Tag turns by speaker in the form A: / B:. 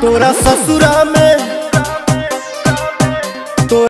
A: तोरा ससुरा में